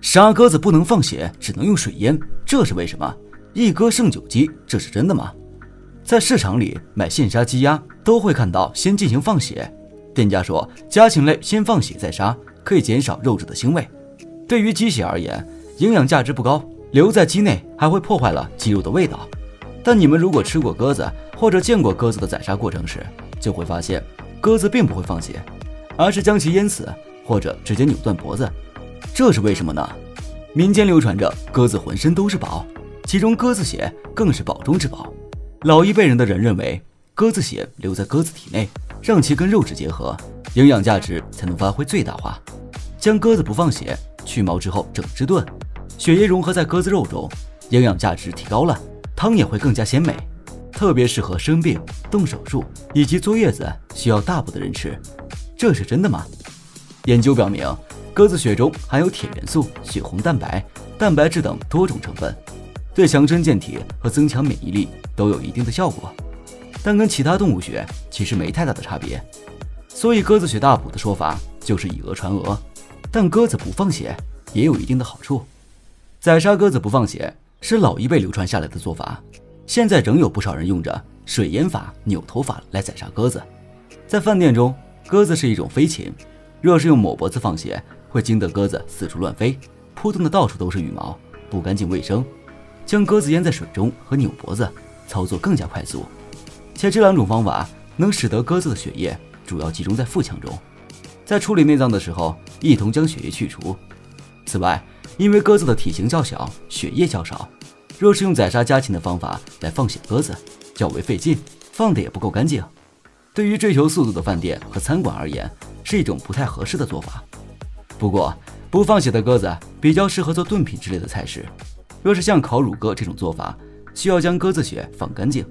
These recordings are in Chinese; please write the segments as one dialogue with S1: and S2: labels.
S1: 杀鸽子不能放血，只能用水淹，这是为什么？一鸽胜九鸡，这是真的吗？在市场里买现杀鸡鸭，都会看到先进行放血。店家说，家禽类先放血再杀，可以减少肉质的腥味。对于鸡血而言，营养价值不高，留在鸡内还会破坏了鸡肉的味道。但你们如果吃过鸽子，或者见过鸽子的宰杀过程时，就会发现，鸽子并不会放血，而是将其淹死，或者直接扭断脖子。这是为什么呢？民间流传着鸽子浑身都是宝，其中鸽子血更是宝中之宝。老一辈人的人认为，鸽子血留在鸽子体内，让其跟肉质结合，营养价值才能发挥最大化。将鸽子不放血，去毛之后整只炖，血液融合在鸽子肉中，营养价值提高了，汤也会更加鲜美，特别适合生病、动手术以及坐月子需要大补的人吃。这是真的吗？研究表明。鸽子血中含有铁元素、血红蛋白、蛋白质等多种成分，对强身健体和增强免疫力都有一定的效果，但跟其他动物血其实没太大的差别。所以鸽子血大补的说法就是以讹传讹。但鸽子不放血也有一定的好处。宰杀鸽子不放血是老一辈流传下来的做法，现在仍有不少人用着水淹法、扭头法来宰杀鸽子。在饭店中，鸽子是一种飞禽，若是用抹脖子放血。会惊得鸽子四处乱飞，扑腾的到处都是羽毛，不干净卫生。将鸽子淹在水中和扭脖子，操作更加快速，且这两种方法能使得鸽子的血液主要集中在腹腔中，在处理内脏的时候一同将血液去除。此外，因为鸽子的体型较小，血液较少，若是用宰杀家禽的方法来放血鸽子，较为费劲，放的也不够干净。对于追求速度的饭店和餐馆而言，是一种不太合适的做法。不过，不放血的鸽子比较适合做炖品之类的菜式。若是像烤乳鸽这种做法，需要将鸽子血放干净，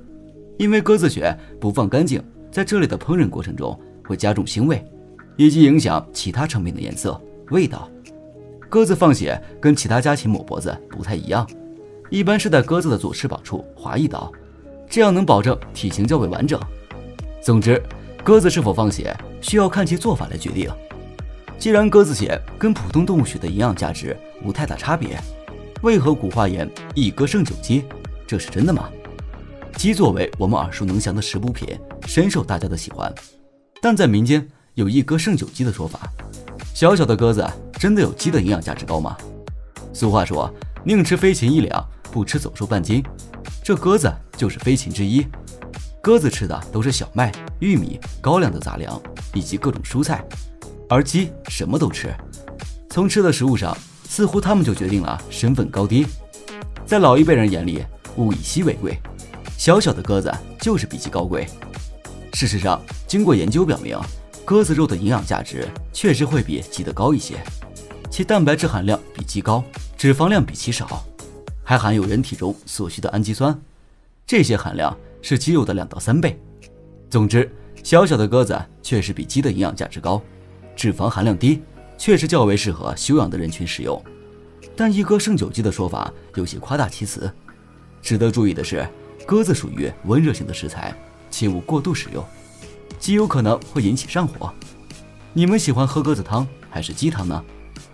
S1: 因为鸽子血不放干净，在这里的烹饪过程中会加重腥味，以及影响其他成品的颜色、味道。鸽子放血跟其他家禽抹脖子不太一样，一般是在鸽子的左翅膀处划一刀，这样能保证体型较为完整。总之，鸽子是否放血需要看其做法来决定。既然鸽子血跟普通动物血的营养价值无太大差别，为何古话言一鸽胜九鸡？这是真的吗？鸡作为我们耳熟能详的食补品，深受大家的喜欢。但在民间有一鸽胜九鸡的说法，小小的鸽子真的有鸡的营养价值高吗？俗话说，宁吃飞禽一两，不吃走兽半斤。这鸽子就是飞禽之一。鸽子吃的都是小麦、玉米、高粱的杂粮，以及各种蔬菜。而鸡什么都吃，从吃的食物上，似乎它们就决定了身份高低。在老一辈人眼里，物以稀为贵，小小的鸽子就是比鸡高贵。事实上，经过研究表明，鸽子肉的营养价值确实会比鸡的高一些，其蛋白质含量比鸡高，脂肪量比鸡少，还含有人体中所需的氨基酸，这些含量是鸡肉的两到三倍。总之，小小的鸽子确实比鸡的营养价值高。脂肪含量低，确实较为适合休养的人群食用，但一鸽胜九鸡的说法有些夸大其词。值得注意的是，鸽子属于温热型的食材，切勿过度食用，极有可能会引起上火。你们喜欢喝鸽子汤还是鸡汤呢？